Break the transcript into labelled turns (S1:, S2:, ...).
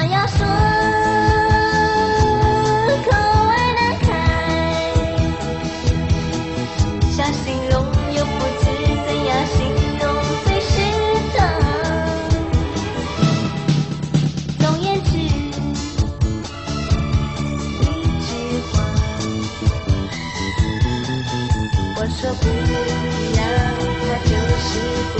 S1: 想要说口外难开，想形容又不知怎样形容最适当。总言之，一句话，我说不一样，他就是不。